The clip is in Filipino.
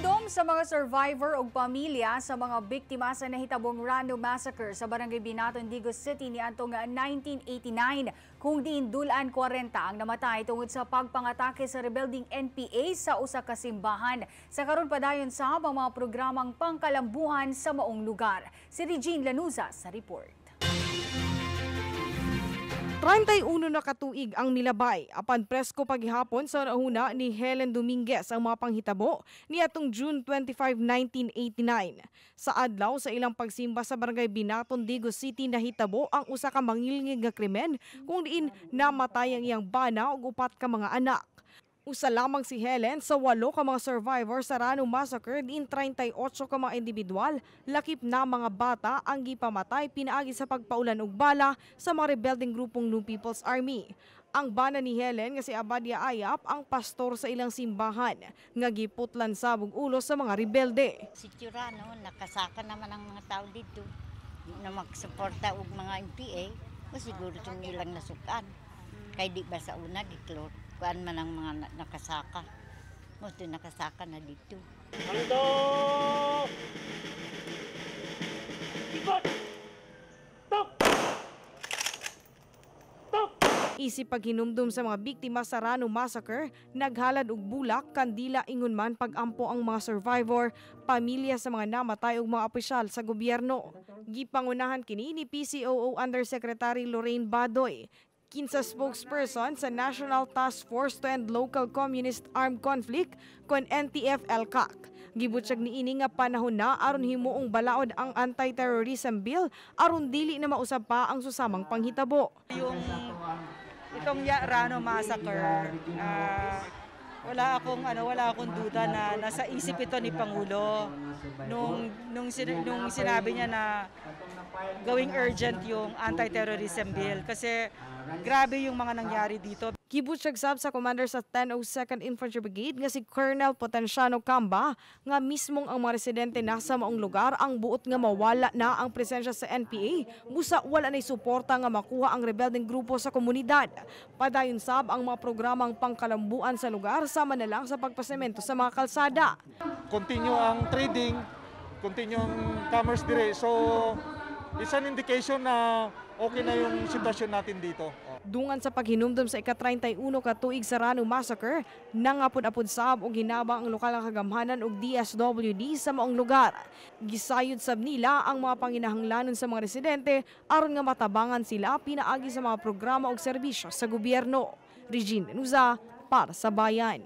Hinumdom sa mga survivor o pamilya sa mga biktima sa nahitabong random massacre sa Barangay Binaton, Digos City ni Antong 1989 kung diin dulan 40 ang namatay tungod sa pagpangatake sa rebelding NPA sa usa ka simbahan. Sa karon padayon sa mga programang pangkalambuhan sa maong lugar. Si Regine Lanuza sa report. 31 na katuig ang nilabay apan presko paghihapon sa nauna ni Helen Dominguez ang mga panghitabo ni atong June 25, 1989. Sa adlaw sa ilang pagsimba sa Barangay Binaton, Digos City nahitabo ang usa ka mangilngig nga krimen kung diin namatay ang iyang bana ug upat ka mga anak. Usa lamang si Helen sa walo ka mga survivor sa Rano Massacre din 38 ka mga individual, lakip na mga bata ang gipamatay pinaagi sa pagpaulan og bala sa mga rebelding grupong New People's Army. Ang bana ni Helen nga si Abadia Ayap ang pastor sa ilang simbahan nga giputlan sa ulo sa mga rebelde. Si Turano, nakasaka naman ang mga tao dito na magsuporta og mga MPA, o siguro itong ilang nasukan. Kay di ba sa una, giklor, kuan man ang mga na- nakasaka. Mo nakasaka na dito. Aldo! Ikot! Tok! Tok! Isip paghinumdum sa mga biktima sa Rano Massacre, naghalad og bulak, kandila ingon man pag-ampo ang mga survivor, pamilya sa mga namatay ug mga opisyal sa gobyerno. Gipangunahan kini ni PCOO Undersecretary Lorraine Badoy, kinsa spokesperson sa National Task Force to End Local Communist Armed Conflict kon NTF-ELCAC. Gibutyag ni ini nga panahon na aron himuong balaod ang anti-terrorism bill aron dili na mausab pa ang susamang panghitabo. yung itong Ya- Rano Massacre, ah, wala akong ano, wala akong duda na nasa isip ito ni Pangulo nung nung, sin- nung sinabi niya na gawing urgent yung anti-terrorism bill kasi grabe yung mga nangyari dito. Gibutyag sab sa commander sa 102nd Infantry Brigade nga si Colonel Potenciano Camba nga mismong ang mga residente nasa maong lugar ang buot nga mawala na ang presensya sa NPA busa wala nay suporta nga makuha ang rebelding grupo sa komunidad. Padayon sab ang mga programang pangkalambuan sa lugar sama na lang sa pagpasemento sa mga kalsada. Continue ang trading, continue ang commerce dire. So, it's an indication na okay na yung sitwasyon natin dito. Dungan sa paghinumdum sa ika-31 ka tuig sa Rano Massacre, nangapod-apod sab og ginabang ang lokal nga kagamhanan og DSWD sa maong lugar. Gisayod sab nila ang mga panginahanglanon sa mga residente aron nga matabangan sila pinaagi sa mga programa og serbisyo sa gobyerno. Regine Nuza para sa Bayan.